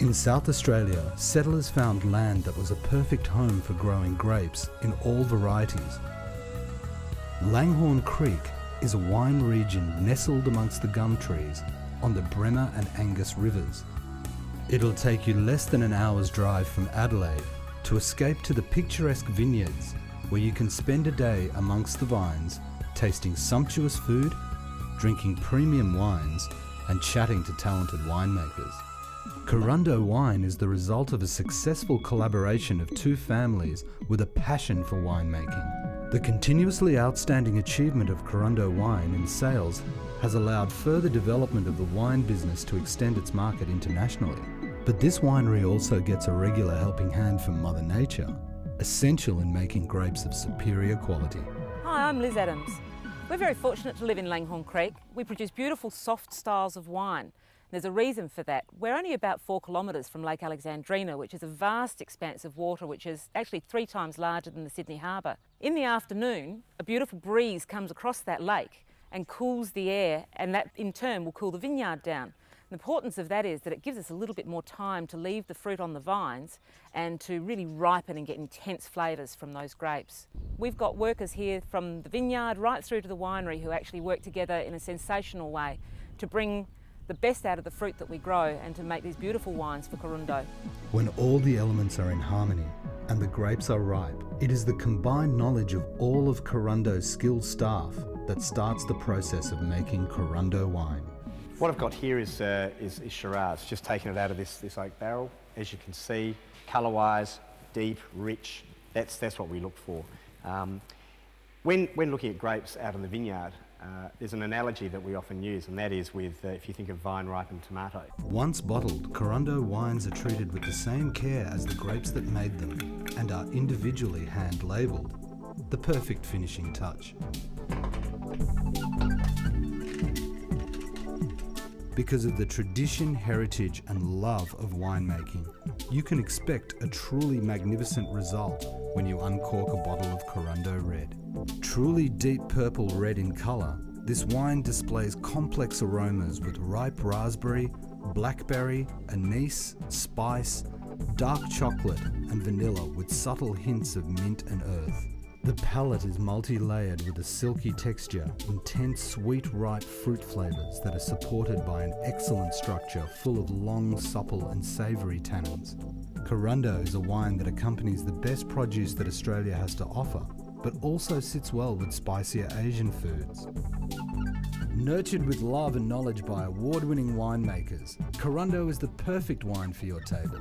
In South Australia, settlers found land that was a perfect home for growing grapes in all varieties. Langhorne Creek is a wine region nestled amongst the gum trees on the Bremer and Angas rivers. It'll take you less than an hour's drive from Adelaide to escape to the picturesque vineyards where you can spend a day amongst the vines, tasting sumptuous food, drinking premium wines, and chatting to talented winemakers. Carundo wine is the result of a successful collaboration of two families with a passion for winemaking. The continuously outstanding achievement of Carundo wine in sales has allowed further development of the wine business to extend its market internationally. But this winery also gets a regular helping hand from Mother Nature, essential in making grapes of superior quality. Hi, I'm Liz Adams. We're very fortunate to live in Langhorne Creek. We produce beautiful soft styles of wine. There's a reason for that. We're only about four kilometres from Lake Alexandrina, which is a vast expanse of water, which is actually three times larger than the Sydney Harbour. In the afternoon, a beautiful breeze comes across that lake and cools the air, and that in turn will cool the vineyard down. The importance of that is that it gives us a little bit more time to leave the fruit on the vines and to really ripen and get intense flavours from those grapes. We've got workers here from the vineyard right through to the winery who actually work together in a sensational way to bring the best out of the fruit that we grow and to make these beautiful wines for Carundo. When all the elements are in harmony and the grapes are ripe, it is the combined knowledge of all of Carundo's skilled staff that starts the process of making Carundo wine. What I've got here is, uh, is, is Shiraz, just taking it out of this, this oak barrel. As you can see, colour-wise, deep, rich, that's, that's what we look for. Um, when, when looking at grapes out in the vineyard, uh, there's an analogy that we often use, and that is with uh, if you think of vine ripened tomato. Once bottled, Carundo wines are treated with the same care as the grapes that made them and are individually hand labelled. The perfect finishing touch. Because of the tradition, heritage, and love of winemaking, you can expect a truly magnificent result when you uncork a bottle of Carundo Red. Truly deep purple red in colour, this wine displays complex aromas with ripe raspberry, blackberry, anise, spice, dark chocolate, and vanilla with subtle hints of mint and earth. The palate is multi-layered with a silky texture, intense sweet ripe fruit flavours that are supported by an excellent structure full of long, supple and savoury tannins. Carundo is a wine that accompanies the best produce that Australia has to offer, but also sits well with spicier Asian foods. Nurtured with love and knowledge by award-winning winemakers, Carundo is the perfect wine for your table.